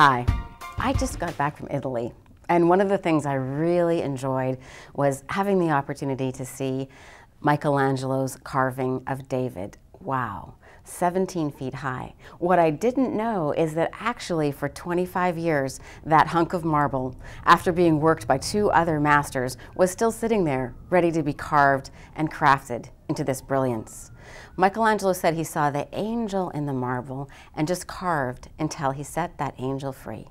Hi, I just got back from Italy, and one of the things I really enjoyed was having the opportunity to see Michelangelo's carving of David. Wow. 17 feet high. What I didn't know is that actually for 25 years, that hunk of marble, after being worked by two other masters, was still sitting there, ready to be carved and crafted into this brilliance. Michelangelo said he saw the angel in the marble and just carved until he set that angel free.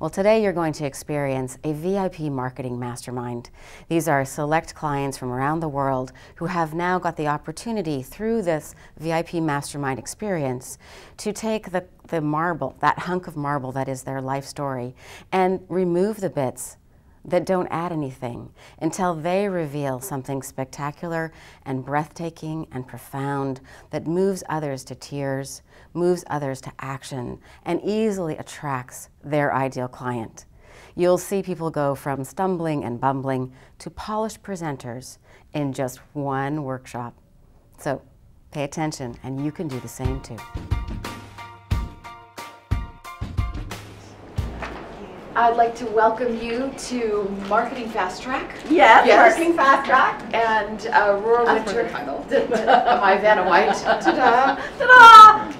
Well, today you're going to experience a VIP marketing mastermind. These are select clients from around the world who have now got the opportunity through this VIP mastermind experience to take the, the marble, that hunk of marble that is their life story, and remove the bits that don't add anything until they reveal something spectacular and breathtaking and profound that moves others to tears, moves others to action, and easily attracts their ideal client. You'll see people go from stumbling and bumbling to polished presenters in just one workshop. So pay attention, and you can do the same too. I'd like to welcome you to Marketing Fast Track. Yes, Marketing Fast Track. And uh, Aurora That's Winter. my Vanna White. Ta-da! Ta-da!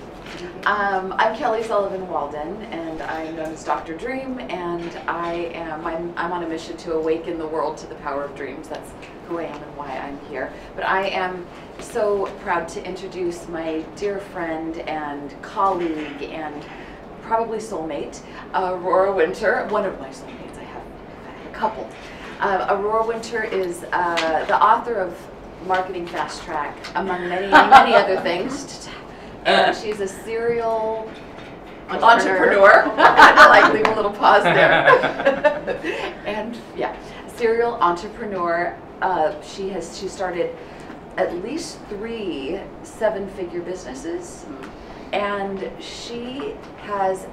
Um, I'm Kelly Sullivan Walden, and I'm known as Dr. Dream, and I am I'm, I'm on a mission to awaken the world to the power of dreams. That's who I am and why I'm here. But I am so proud to introduce my dear friend and colleague and probably soulmate, Aurora Winter, one of my soulmates. I have a couple. Uh, Aurora Winter is uh, the author of Marketing Fast Track, among many, many other things. And she's a serial entrepreneur. I had to like leave a little pause there. and yeah, serial entrepreneur. Uh, she has she started at least three seven-figure businesses and she has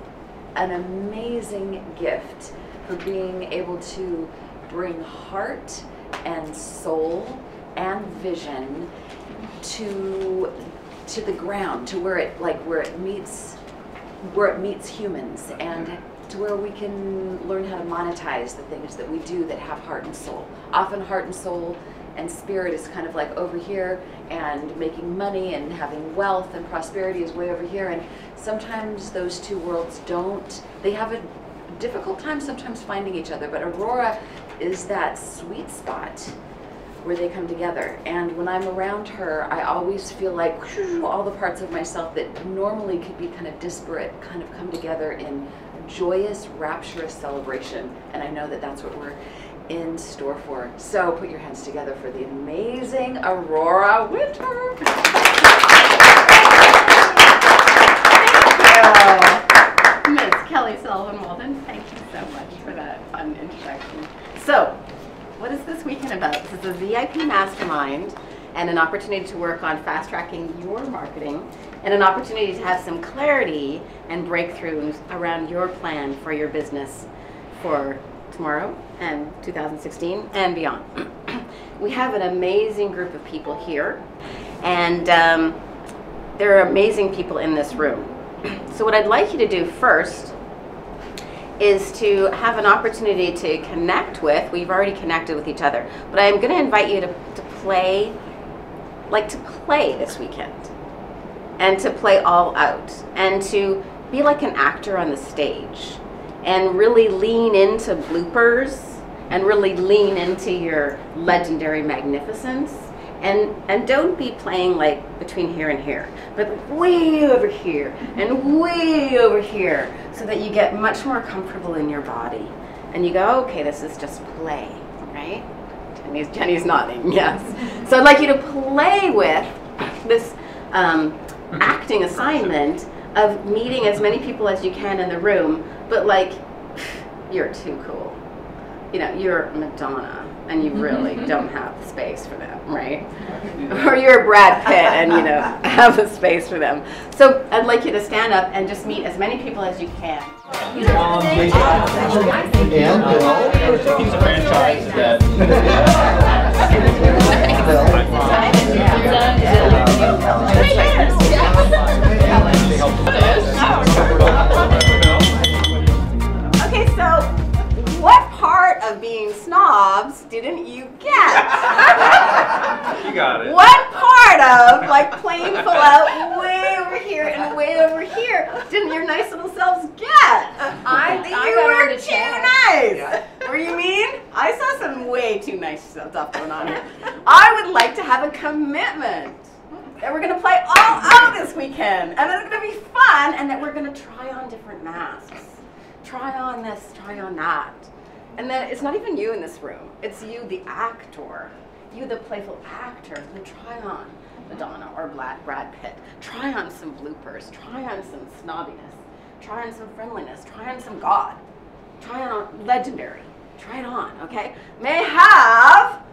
an amazing gift for being able to bring heart and soul and vision to to the ground to where it like where it meets where it meets humans and to where we can learn how to monetize the things that we do that have heart and soul. Often heart and soul and spirit is kind of like over here and making money and having wealth and prosperity is way over here. And sometimes those two worlds don't they have a difficult time sometimes finding each other. But aurora is that sweet spot where they come together. And when i'm around her i always feel like all the parts of myself that normally could be kind of disparate kind of come together in joyous rapturous celebration. And i know that that's what we're in store for. So put your hands together for the amazing Aurora Winter. Thank you. Kelly Sullivan Walden, thank you so much for that fun introduction. So, what is this weekend about? This is a VIP mastermind and an opportunity to work on fast tracking your marketing and an opportunity to have some clarity and breakthroughs around your plan for your business for tomorrow and 2016 and beyond. we have an amazing group of people here, and um, there are amazing people in this room. so, what I'd like you to do first is to have an opportunity to connect with. We've already connected with each other, but I'm going to invite you to, to play, like to play this weekend, and to play all out, and to be like an actor on the stage and really lean into bloopers and really lean into your legendary magnificence. And and don't be playing like between here and here but way over here and way over here so that you get much more comfortable in your body. And you go okay this is just play right? Jenny's, jenny's nodding yes. So i'd like you to play with this um, acting assignment of meeting as many people as you can in the room but like you're too cool you know, you're Madonna and you really don't have the space for them, right? or you're Brad Pitt and you know have the space for them. So I'd like you to stand up and just meet as many people as you can. Um, and So, what part of being snobs didn't you get? you got it. What part of, like, playing full out way over here and way over here didn't your nice little selves get? I, you I were too nice. Yeah. Were you mean? I saw some way too nice stuff going on here. I would like to have a commitment that we're going to play all out this weekend and that it's going to be fun and that we're going to try on different masks. Try on this, try on that. And then it's not even you in this room, it's you, the actor. You, the playful actor, the try on Madonna or Brad Brad Pitt. Try on some bloopers, try on some snobbiness, try on some friendliness, try on some God, try on legendary. Try it on, okay? May have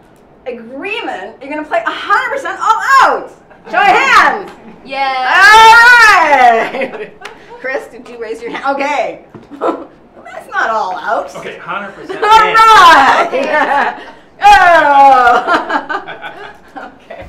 agreement. You're gonna play 100% all out. Show your hands. Yeah. All right. Chris, did you raise your hand? Okay. That's not all out. Okay, 100%. All right. Yeah. Oh. okay.